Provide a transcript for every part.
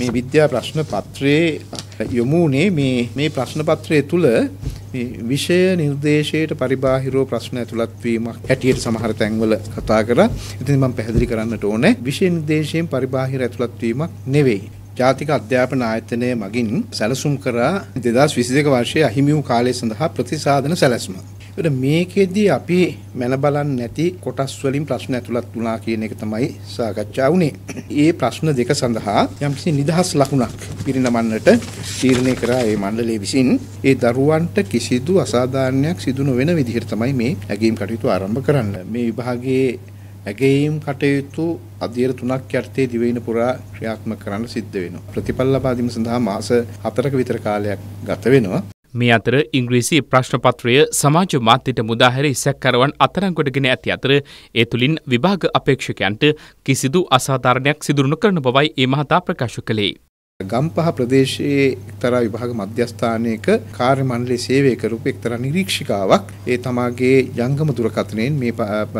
මේ විද්‍යා ප්‍රශ්න පත්‍රයේ යොමුනේ මේ මේ ප්‍රශ්න පත්‍රය තුල මේ විෂය නිර්දේශයට පරිබාහිරව ප්‍රශ්න ඇතුළත් වීමක් හැටියට සමහර තැන්වල කතා කරා. ඉතින් මම පැහැදිලි කරන්නට ඕනේ විෂය නිර්දේශයෙන් පරිබාහිර ඇතුළත් වීමක් නෙවෙයි. ජාතික අධ්‍යාපන ආයතනය මගින් සැලසුම් කරා 2022 වර්ෂයේ අහිමි වූ කාලය සඳහා ප්‍රතිසාධන සැලැස්ම. ඒකට මේකෙදී අපි මැන බලන්නේ නැති කොටස් වලින් ප්‍රශ්න ඇතුළත් වුණා කියන එක තමයි සාකච්ඡා වුණේ. ඒ ප්‍රශ්න දෙක සඳහා යම්කිසි නිදහස් ලකුණක් පිරිනමන්නට තීරණය කරා ඒ මණ්ඩලය විසින් ඒ දරුවන්ට කිසිදු අසාධාරණයක් සිදු නොවන විදිහට තමයි මේ ඇගීම් කටයුතු ආරම්භ කරන්න. මේ විභාගයේ ඇගයීම් කටයුතු අධීර තුනක් යටතේ දිවයින පුරා ක්‍රියාත්මක කරන්න සිද්ධ වෙනවා. ප්‍රතිඵල ලබා දීම සඳහා මාස 4ක විතර කාලයක් ගත වෙනවා. මේ අතර ඉංග්‍රීසි ප්‍රශ්නපත්‍රය සමාජ මාධ්‍යට මුදාහැරි සැක්කරවන් අතරංගොඩගෙන ඇති අතර ඒ තුළින් විභාග අපේක්ෂකයන්ට කිසිදු අසාධාරණයක් සිදුරු නොකරන බවයි ඒ මහතා ප්‍රකාශ කළේ. ගම්පහ ප්‍රදේශයේ එක්තරා විභාග මධ්‍යස්ථානයක කාර්ය මණ්ඩලයේ සේවය කරපු එක්තරා නිරීක්ෂිකාවක් ඒ තමාගේ ජංගම දුරකථනයෙන් මේ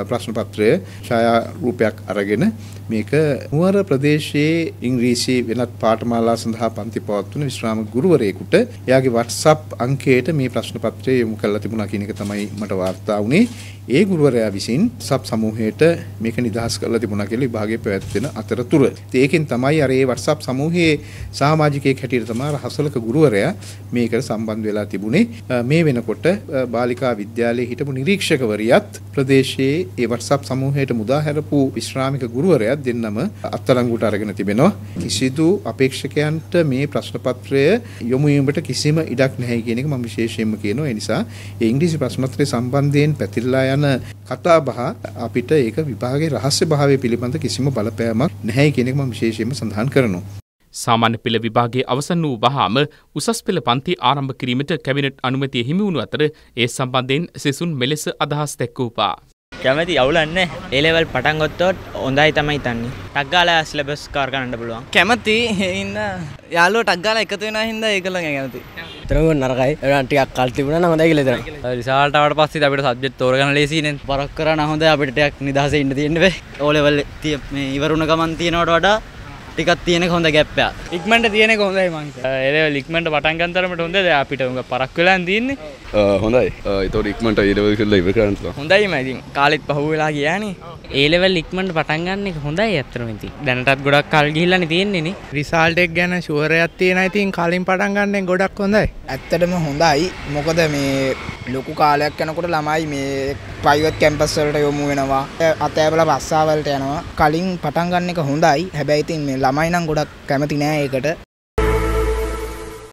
ප්‍රශ්න පත්‍රය ඡායාරූපයක් අරගෙන මේක නුවර ප්‍රදේශයේ ඉංග්‍රීසි වෙනත් පාඨමාලා සඳහා පන්ති පවත්වන විශ්‍රාම ගුරුවරයෙකුට එයාගේ WhatsApp අංකයට මේ ප්‍රශ්න පත්‍රය යොමු කරලා තිබුණා කියන එක තමයි මට වාර්තා වුණේ. ඒ ගුරුවරයා විසින් සබ් සමූහයට මේක නිදහස් කරලා තිබුණා කියලා විභාගයේ පැවැත්වෙන අතරතුර. ඉතින් ඒකෙන් තමයි අර ඒ WhatsApp සමූහයේ සමාජිකයෙක් හැටියට තමයි රහසලක ගුරුවරයා මේකට සම්බන්ධ වෙලා තිබුණේ. මේ වෙනකොට බාලිකා විද්‍යාලයේ හිටපු නිරීක්ෂකවරියත් ප්‍රදේශයේ ඒ WhatsApp සමූහයට මුදා හැරපු විශ්‍රාමික ගුරුවරයාත් දෙන්නම අත්අඩංගුවට අරගෙන තිබෙනවා. කිසිදු අපේක්ෂකයන්ට මේ ප්‍රශ්න පත්‍රය යොමු වීමට කිසිම ඉඩක් නැහැ කියන එක මම විශේෂයෙන්ම කියනවා. ඒ නිසා ඒ ඉංග්‍රීසි ප්‍රශ්න පත්‍රය සම්බන්ධයෙන් පැතිරලා යන කතා බහ අපිට ඒක විභාගයේ රහස්‍ය භාවය පිළිබඳ කිසිම බලපෑමක් නැහැ කියන එක මම විශේෂයෙන්ම සඳහන් කරනවා. සාමාන්‍ය පෙළ විභාගයේ අවසන් වූ වහාම උසස් පෙළ පන්ති ආරම්භ කිරීමට කැබිනට් අනුමැතිය හිමි වුණු අතර ඒ සම්බන්ධයෙන් සෙසුන් මෙලෙස අදහස් දැක්වූපා. කැමති අවුලන්න ඒලෙවල් පටන් ගොත්තොත් හොඳයි තමයි තන්නේ ටක්ගාල ස්ලබස් කාර් කරන්න පුළුවන්? කැමති හින්න යාලෝ ටක්ගාල එකතු වෙන හින්ද ඒකල කැමති. තරව නරකයි. ටියක් කල්තිබුණ නමද කියලෙතර රිසාල්ටවට පස්සේ අපිට සබ්ජෙක්් තෝරගන ලේසිනෙන් පරක් කරන හොඳ අපිටයක් නිදහස ඉන්න තියෙන්වේ ඕලෙවල් ඉවරුණ ගමන් තියෙනවට වඩා ටිකත් තියෙන හොඳ ගැප්පයක්. ඉක්මට තියෙන හොඳයි මං ඒ ලික්මට පටන්ගන්තරමට හොඳ. අපිට උඟ පරක් වෙලා තින්නේ හොඳයි. එතොට ඉක්මට ඉඩවල් කරලා ඉව කරන්න හොඳයි මයිතින් කාලෙත් පහු වෙලා කියන්නේ ඒලෙවල් ඉක්මට පටන්ගන්න එක හොඳයි ඇත්තරමති දැනටත් ගොඩක් කල් ගිහිල්ලන තියෙන්නේ රිසාල්ටෙක් ගැන ශුවරයක් තියෙන ඉතින් කලින් පටන්ගන්නෙන් ගොඩක් හොඳයි. ඇත්තටම හොඳයි. මොකද මේ ලොකු කාලයක් යනකොට ළමයි මේ ප්‍රයිවට් කැම්පස් වලට යොමු වෙනවා. අතෑබල බස්සාවලට යනවා. කලින් පටන් ගන්න එක හොඳයි. හැබැයි ඉතින් මේ ළමයි නම් ගොඩක් කැමති නෑ ඒකට.